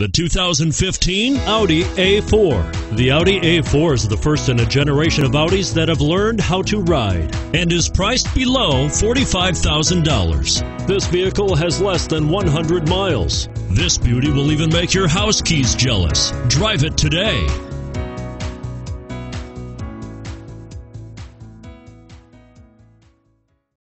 The 2015 Audi A4. The Audi A4 is the first in a generation of Audis that have learned how to ride and is priced below $45,000. This vehicle has less than 100 miles. This beauty will even make your house keys jealous. Drive it today.